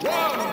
One.